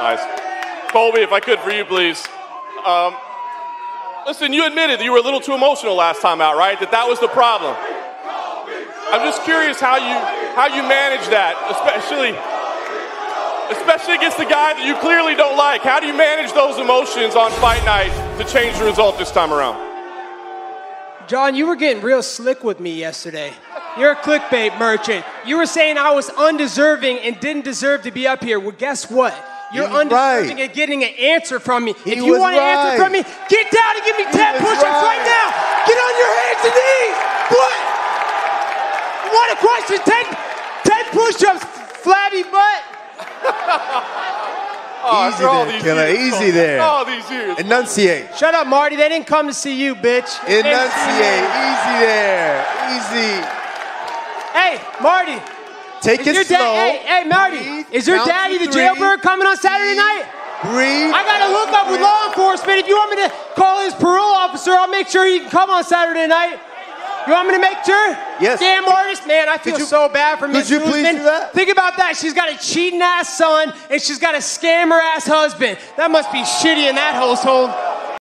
Nice. Colby, if I could for you, please. Um, listen, you admitted that you were a little too emotional last time out, right? That that was the problem. I'm just curious how you how you manage that, especially especially against the guy that you clearly don't like. How do you manage those emotions on fight night to change the result this time around? John, you were getting real slick with me yesterday. You're a clickbait merchant. You were saying I was undeserving and didn't deserve to be up here. Well, guess what? You're He was undeserving right. of getting an answer from me. He if you was want an answer from me, get down and give me 10 push-ups right. right. now. Get on your hands and knees. What? You want a question? 10, 10 push-ups, flabby butt. Oh, Easy after all there, these killer. years, Easy there. All these years. Enunciate. Shut up, Marty. They didn't come to see you, bitch. They came to see me. Enunciate. Easy there. Easy. Hey, Marty. Take Is it your slow. dad? Hey, hey, Marty. Breathe. Is your daddy the three. jailbird coming on Saturday night? Breathe. I got to hook up with law enforcement. If you want me to call his parole officer, I'll make sure he can come on Saturday night. You want me to make sure? Yes. Damn artist, man, I feel you- so bad for Miss Could you please do that? Think about that. She's got a cheating ass son and she's got a scammer ass husband. That must be shitty in that household.